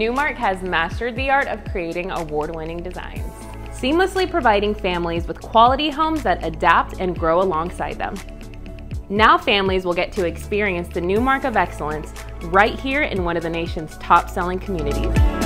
Newmark has mastered the art of creating award-winning designs, seamlessly providing families with quality homes that adapt and grow alongside them. Now families will get to experience the Newmark of excellence right here in one of the nation's top selling communities.